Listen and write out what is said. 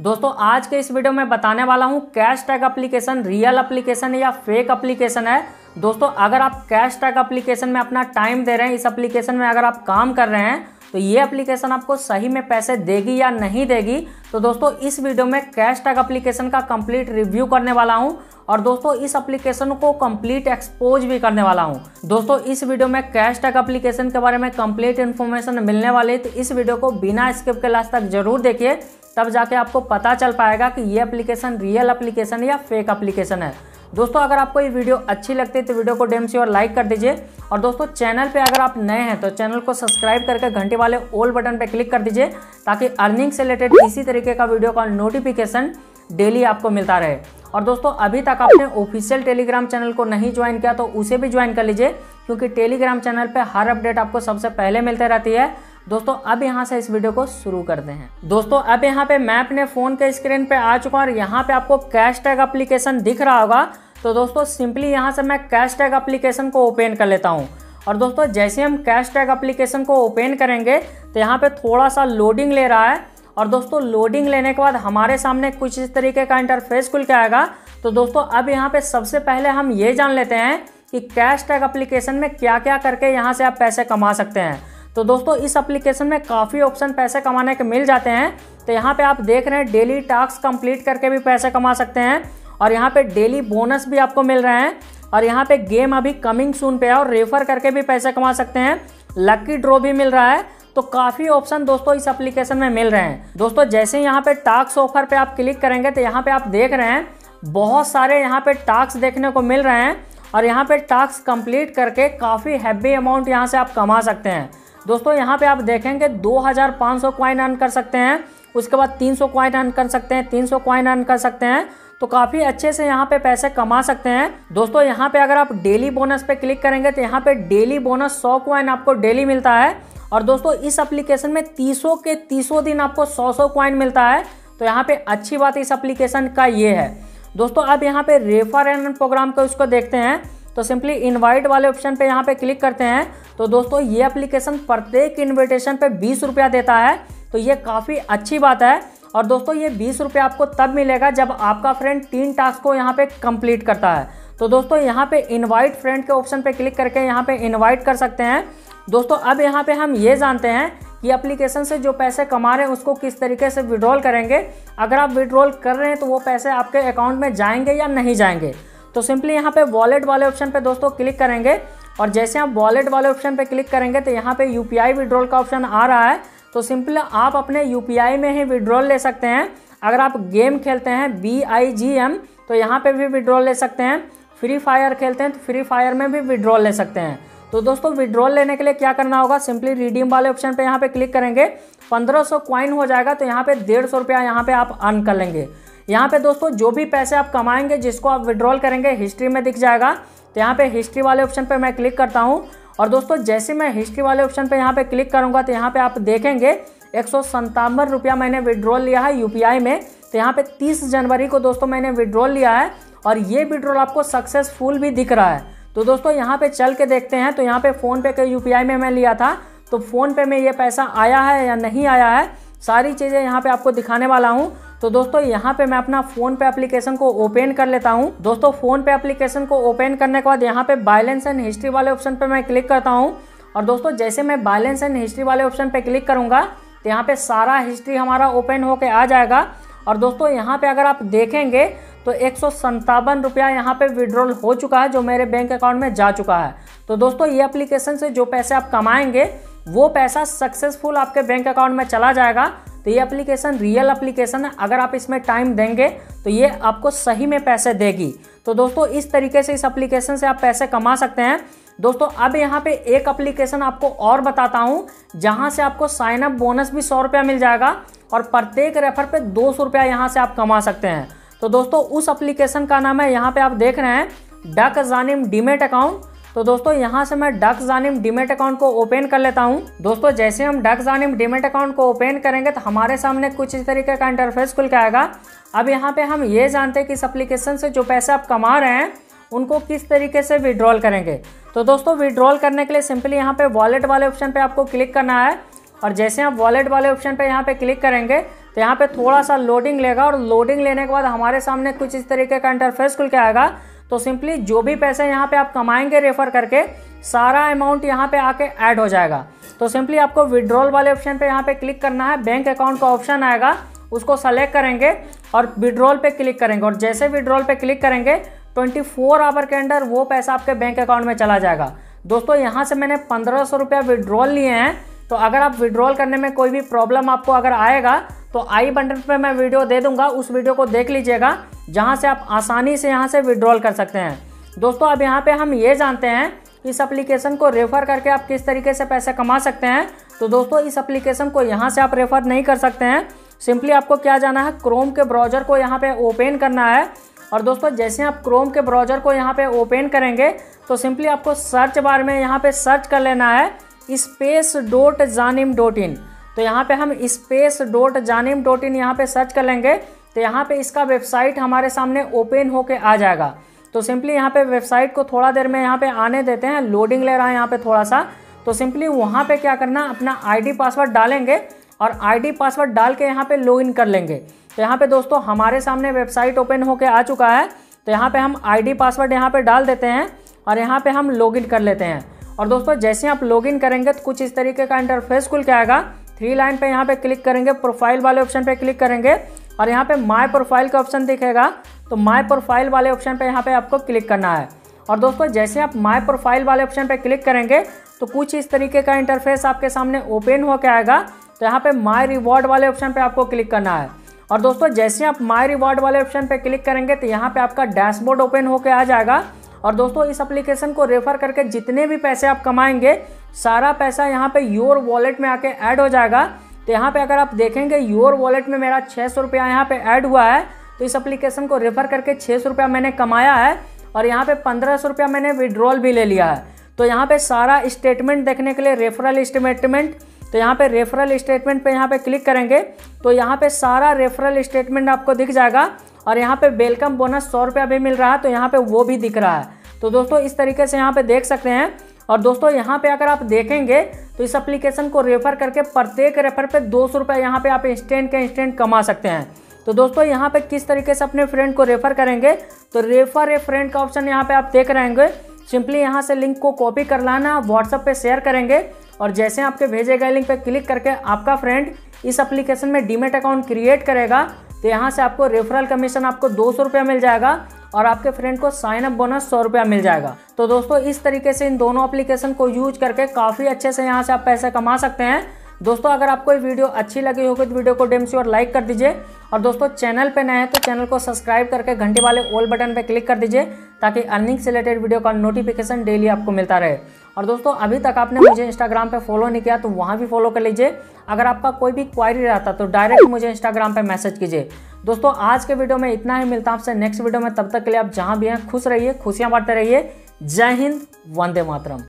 दोस्तों, आज के इस वीडियो में बताने वाला हूँ cash tag application real application या फेक अप्लीकेशन है। दोस्तों, अगर आप कैश टैग अप्लीकेशन में अपना टाइम दे रहे हैं, इस अप्लीकेशन में अगर आप काम कर रहे हैं तो ये एप्लीकेशन आपको सही में पैसे देगी या नहीं देगी। तो दोस्तों, इस वीडियो में कैश टैग एप्लीकेशन का कंप्लीट रिव्यू करने वाला हूँ और दोस्तों, इस एप्लीकेशन को कंप्लीट एक्सपोज भी करने वाला हूँ। दोस्तों, इस वीडियो में कैश टैग एप्लीकेशन के बारे में कंप्लीट इन्फॉर्मेशन मिलने वाली तो इस वीडियो को बिना स्किप के लास्ट तक ज़रूर देखिए। तब जाके आपको पता चल पाएगा कि ये एप्लीकेशन रियल एप्लीकेशन या फेक एप्लीकेशन है। दोस्तों, अगर आपको ये वीडियो अच्छी लगती है तो वीडियो को डेम से और लाइक कर दीजिए। और दोस्तों, चैनल पे अगर आप नए हैं तो चैनल को सब्सक्राइब करके घंटे वाले ऑल बटन पे क्लिक कर दीजिए, ताकि अर्निंग से रिलेटेड इसी तरीके का वीडियो का नोटिफिकेशन डेली आपको मिलता रहे। और दोस्तों, अभी तक आपने ऑफिशियल टेलीग्राम चैनल को नहीं ज्वाइन किया तो उसे भी ज्वाइन कर लीजिए, क्योंकि टेलीग्राम चैनल पर हर अपडेट आपको सबसे पहले मिलते रहती है। दोस्तों, अब यहाँ से इस वीडियो को शुरू करते हैं। दोस्तों, अब यहाँ पे मैं अपने फ़ोन के स्क्रीन पे आ चुका हूँ और यहाँ पे आपको कैश टैग अप्लीकेशन दिख रहा होगा। तो दोस्तों सिंपली यहाँ से मैं कैश टैग अप्लीकेशन को ओपन कर लेता हूँ। और दोस्तों, जैसे हम कैश टैग अप्लीकेशन को ओपन करेंगे तो यहाँ पे थोड़ा सा लोडिंग ले रहा है। और दोस्तों लोडिंग लेने के बाद हमारे सामने कुछ इस तरीके का इंटरफेस खुल के आएगा। तो दोस्तों, अब यहाँ पे सबसे पहले हम ये जान लेते हैं कि कैश टैग अप्लीकेशन में क्या क्या करके यहाँ से आप पैसे कमा सकते हैं। तो दोस्तों, इस एप्लीकेशन में काफ़ी ऑप्शन पैसे कमाने के मिल जाते हैं। तो यहाँ पे आप देख रहे हैं डेली टास्क कंप्लीट करके भी पैसे कमा सकते हैं। और यहाँ पे डेली बोनस भी आपको मिल रहे हैं। और यहाँ पे गेम अभी कमिंग सून पे है और रेफर करके भी पैसे कमा सकते हैं। लकी ड्रॉ भी मिल रहा है। तो काफ़ी ऑप्शन दोस्तों, इस एप्लीकेशन में मिल रहे हैं। दोस्तों, जैसे यहाँ पे टास्क ऑफ़र पे आप क्लिक करेंगे तो यहाँ पे आप देख रहे हैं, बहुत सारे यहाँ पे टास्क देखने को मिल रहे हैं। और यहाँ पे टास्क कंप्लीट करके काफ़ी हैवी अमाउंट यहाँ से आप कमा सकते हैं। दोस्तों, यहाँ पे आप देखेंगे 2500 कॉइन अर्न कर सकते हैं, उसके बाद 300 कॉइन अर्न कर सकते हैं 300 कॉइन अर्न कर सकते हैं तो काफ़ी अच्छे से यहाँ पे पैसे कमा सकते हैं। दोस्तों, यहाँ पे अगर आप डेली बोनस पे क्लिक करेंगे तो यहाँ पे डेली बोनस सौ क्वाइन आपको डेली मिलता है। और दोस्तों, इस एप्लीकेशन में तीसों के तीसों दिन आपको सौ सौ क्वाइन मिलता है। तो यहाँ पे अच्छी बात इस एप्लीकेशन का ये है। दोस्तों, अब यहाँ पे रेफर एंड प्रोग्राम को उसको देखते हैं। तो सिंपली इनवाइट वाले ऑप्शन पे यहाँ पे क्लिक करते हैं। तो दोस्तों, ये एप्लीकेशन प्रत्येक इन्विटेशन पे बीस रुपया देता है। तो ये काफ़ी अच्छी बात है। और दोस्तों, ये बीस रुपये आपको तब मिलेगा जब आपका फ्रेंड तीन टास्क को यहाँ पे कंप्लीट करता है। तो दोस्तों, यहाँ पे इनवाइट फ्रेंड के ऑप्शन पे क्लिक करके यहाँ पे इनवाइट कर सकते हैं। दोस्तों, अब यहाँ पे हम ये जानते हैं कि एप्लीकेशन से जो पैसे कमा रहे हैं, उसको किस तरीके से विड्रॉल करेंगे। अगर आप विड्रॉल कर रहे हैं तो वो पैसे आपके अकाउंट में जाएँगे या नहीं जाएँगे। तो सिंपली यहाँ पे वॉलेट वाले ऑप्शन पे दोस्तों क्लिक करेंगे और जैसे आप वॉलेट वाले ऑप्शन पे क्लिक करेंगे तो यहाँ पे यू पी विड्रॉल का ऑप्शन आ रहा है। तो सिंपल आप अपने यूपीआई में ही विड्रॉल ले सकते हैं। अगर आप गेम खेलते हैं बी आई जी एम तो यहाँ पे भी विड्रॉल ले सकते हैं। फ्री फायर खेलते हैं तो फ्री फायर में भी विड्रॉल ले सकते हैं। तो दोस्तों विड्रॉल लेने के लिए क्या करना होगा? सिंपली रिडीम वाले ऑप्शन पे यहाँ पे क्लिक करेंगे। 1500 क्वाइन हो जाएगा तो यहाँ पे डेढ़ सौ रुपया यहाँ पे आप अर्न कर लेंगे। यहाँ पे दोस्तों, जो भी पैसे आप कमाएँगे, जिसको आप विड्रॉल करेंगे हिस्ट्री में दिख जाएगा। तो यहाँ पे हिस्ट्री वाले ऑप्शन पे मैं क्लिक करता हूँ। और दोस्तों, जैसे मैं हिस्ट्री वाले ऑप्शन पे यहाँ पे क्लिक करूँगा तो यहाँ पे आप देखेंगे, एक रुपया मैंने विड्रॉल लिया है यूपीआई में। तो यहाँ पे 30 जनवरी को दोस्तों मैंने विड्रॉल लिया है, और ये विड्रॉल आपको सक्सेसफुल भी दिख रहा है। तो दोस्तों, यहाँ पे चल के देखते हैं। तो यहाँ पे फ़ोन पे के यूपीआई में मैं लिया था। तो फ़ोन पे में ये पैसा आया है या नहीं आया है, सारी चीज़ें यहाँ पे आपको दिखाने वाला हूँ। तो दोस्तों, यहाँ पे मैं अपना फ़ोन पे एप्लीकेशन को ओपन कर लेता हूँ। दोस्तों, फ़ोन पे एप्लीकेशन को ओपन करने के बाद यहाँ पे बैलेंस एंड हिस्ट्री वाले ऑप्शन पे मैं क्लिक करता हूँ। और दोस्तों, जैसे मैं बैलेंस एंड हिस्ट्री वाले ऑप्शन पे क्लिक करूँगा तो यहाँ पे सारा हिस्ट्री हमारा ओपन होके आ जाएगा। और दोस्तों, यहाँ पे अगर आप देखेंगे तो एक सौ रुपया यहाँ पे विड्रॉल हो चुका है, जो मेरे बैंक अकाउंट में जा चुका है। तो दोस्तों, ये एप्लीकेशन से जो पैसे आप कमाएँगे, वो पैसा सक्सेसफुल आपके बैंक अकाउंट में चला जाएगा। तो ये एप्लीकेशन रियल एप्लीकेशन है। अगर आप इसमें टाइम देंगे तो ये आपको सही में पैसे देगी। तो दोस्तों, इस तरीके से इस एप्लीकेशन से आप पैसे कमा सकते हैं। दोस्तों, अब यहाँ पे एक एप्लीकेशन आपको और बताता हूँ, जहाँ से आपको साइन अप बोनस भी सौ रुपया मिल जाएगा और प्रत्येक रेफर पे दो सौ रुपया यहाँ से आप कमा सकते हैं। तो दोस्तों, उस एप्लीकेशन का नाम है, यहाँ पे आप देख रहे हैं डक जानिम डीमेट अकाउंट तो दोस्तों, यहाँ से मैं डक जानिम डिमेट अकाउंट को ओपन कर लेता हूँ। दोस्तों, जैसे हम डक जानिम डीमेट अकाउंट को ओपन करेंगे तो हमारे सामने कुछ इस तरीके का इंटरफेस खुल के आएगा। अब यहाँ पे हम ये जानते हैं कि इस एप्लीकेशन से जो पैसे आप कमा रहे हैं, उनको किस तरीके से विड्रॉल करेंगे। तो दोस्तों विड्रॉल करने के लिए सिंपली यहाँ पे वॉलेट वाले ऑप्शन पे आपको क्लिक करना है। और जैसे आप वॉलेट वाले ऑप्शन पे यहाँ पे क्लिक करेंगे तो यहाँ पे थोड़ा सा लोडिंग लेगा। और लोडिंग लेने के बाद हमारे सामने कुछ इस तरीके का इंटरफेस खुल के आएगा। तो सिंपली जो भी पैसे यहाँ पे आप कमाएँगे रेफर करके, सारा अमाउंट यहाँ पे आके ऐड हो जाएगा। तो सिंपली आपको विड्रॉल वाले ऑप्शन पे यहाँ पे क्लिक करना है बैंक अकाउंट का ऑप्शन आएगा, उसको सेलेक्ट करेंगे और विड्रॉल पे क्लिक करेंगे। और जैसे विड्रॉल पे क्लिक करेंगे 24 फोर आवर के अंदर वो पैसा आपके बैंक अकाउंट में चला जाएगा। दोस्तों, यहाँ से मैंने पंद्रह सौ रुपया विड्रॉल लिए हैं तो अगर आप विड्रॉल करने में कोई भी प्रॉब्लम आपको अगर आएगा तो आई बटन पे मैं वीडियो दे दूँगा, उस वीडियो को देख लीजिएगा, जहाँ से आप आसानी से यहाँ से विड्रॉल कर सकते हैं। दोस्तों, अब यहाँ पे हम ये जानते हैं, इस एप्लीकेशन को रेफर करके आप किस तरीके से पैसे कमा सकते हैं। तो दोस्तों, इस एप्लीकेशन को यहाँ से आप रेफर नहीं कर सकते हैं। सिंपली आपको क्या जाना है क्रोम के ब्राउज़र को यहाँ पे ओपन करना है। और दोस्तों, जैसे आप क्रोम के ब्राउज़र को यहाँ पे ओपन करेंगे तो सिंपली आपको सर्च बार में यहाँ पे सर्च कर लेना है स्पेस डॉट जानिम डॉट इन तो यहाँ पे हम स्पेस डॉट जानिम डॉट इन यहाँ पर सर्च कर लेंगे तो यहाँ पे इसका वेबसाइट हमारे सामने ओपन होके आ जाएगा तो सिंपली यहाँ पे वेबसाइट को थोड़ा देर में यहाँ पे आने देते हैं लोडिंग ले रहा है यहाँ पे थोड़ा सा तो सिंपली वहाँ पे क्या करना अपना आईडी पासवर्ड डालेंगे और आईडी पासवर्ड डाल के यहाँ पे लॉगिन कर लेंगे तो यहाँ पे दोस्तों हमारे सामने वेबसाइट ओपन होके आ चुका है तो यहाँ पे हम आईडी पासवर्ड यहाँ पे डाल देते हैं और यहाँ पे हम लॉगिन कर लेते हैं और दोस्तों जैसे आप लॉगिन करेंगे तो कुछ इस तरीके का इंटरफेस खुल के आएगा थ्री लाइन पे यहाँ पे क्लिक करेंगे, प्रोफ़ाइल वाले ऑप्शन पे क्लिक करेंगे और यहाँ पे माय प्रोफ़ाइल का ऑप्शन दिखेगा तो माय प्रोफ़ाइल वाले ऑप्शन पे यहाँ पे आपको क्लिक करना है। और दोस्तों, जैसे आप माय प्रोफ़ाइल वाले ऑप्शन पे क्लिक करेंगे तो कुछ इस तरीके का इंटरफेस आपके सामने ओपन होकर आएगा तो यहाँ पे माय रिवॉर्ड वाले ऑप्शन पे आपको क्लिक करना है। और दोस्तों, जैसे आप माय रिवॉर्ड वाले ऑप्शन पे क्लिक करेंगे तो यहाँ पे आपका डैशबोर्ड ओपन होकर आ जाएगा और दोस्तों, इस एप्लीकेशन को रेफर करके जितने भी पैसे आप कमाएँगे, सारा पैसा यहाँ पे योर वॉलेट में आके ऐड हो जाएगा। तो यहाँ पे अगर आप देखेंगे योर वॉलेट में मेरा छः सौ रुपया यहाँ पर ऐड हुआ है तो इस एप्लीकेशन को रेफर करके छः सौ रुपया मैंने कमाया है और यहाँ पे पंद्रह सौ रुपया मैंने विड्रॉल भी ले लिया है। तो यहाँ पे सारा स्टेटमेंट देखने के लिए रेफरल स्टेटमेंट तो यहाँ पे रेफरल स्टेटमेंट पे यहाँ पे क्लिक करेंगे तो यहाँ पे सारा रेफरल स्टेटमेंट आपको दिख जाएगा और यहाँ पे वेलकम बोनस सौ रुपया भी मिल रहा है तो यहाँ पे वो भी दिख रहा है तो दोस्तों इस तरीके से यहाँ पे देख सकते हैं और दोस्तों यहाँ पे अगर आप देखेंगे तो इस एप्लीकेशन को रेफर करके प्रत्येक रेफर पे दो सौ रुपये यहाँ पे आप इंस्टेंट के इंस्टेंट कमा सकते हैं तो दोस्तों यहाँ पे किस तरीके से अपने फ्रेंड को रेफर करेंगे तो रेफर ए फ्रेंड का ऑप्शन यहाँ पे आप देख रहेंगे सिंपली यहाँ से लिंक को कॉपी कर लाना व्हाट्सअप पे शेयर करेंगे और जैसे आपके भेजे गए लिंक पर क्लिक करके आपका फ्रेंड इस एप्लीकेशन में डीमेट अकाउंट क्रिएट करेगा तो यहाँ से आपको रेफरल कमीशन आपको दो सौ रुपया मिल जाएगा और आपके फ्रेंड को साइन अप बोनस सौ रुपया मिल जाएगा। तो दोस्तों, इस तरीके से इन दोनों एप्लीकेशन को यूज़ करके काफ़ी अच्छे से यहाँ से आप पैसे कमा सकते हैं। दोस्तों, अगर आपको ये वीडियो अच्छी लगी होगी तो वीडियो को डेम और लाइक कर दीजिए। और दोस्तों, चैनल पे नए हैं तो चैनल को सब्सक्राइब करके घंटे वाले ऑल बटन पे क्लिक कर दीजिए, ताकि अर्निंग से रिलेटेड वीडियो का नोटिफिकेशन डेली आपको मिलता रहे। और दोस्तों, अभी तक आपने मुझे इंस्टाग्राम पे फॉलो नहीं किया तो वहाँ भी फॉलो कर लीजिए। अगर आपका कोई भी क्वारी रहता तो डायरेक्ट मुझे इंस्टाग्राम पे मैसेज कीजिए। दोस्तों, आज के वीडियो में इतना ही, मिलता आपसे नेक्स्ट वीडियो में। तब तक के लिए आप जहाँ भी हैं, खुश रहिए, खुशियाँ बांटते रहिए। जय हिंद, वंदे मातरम।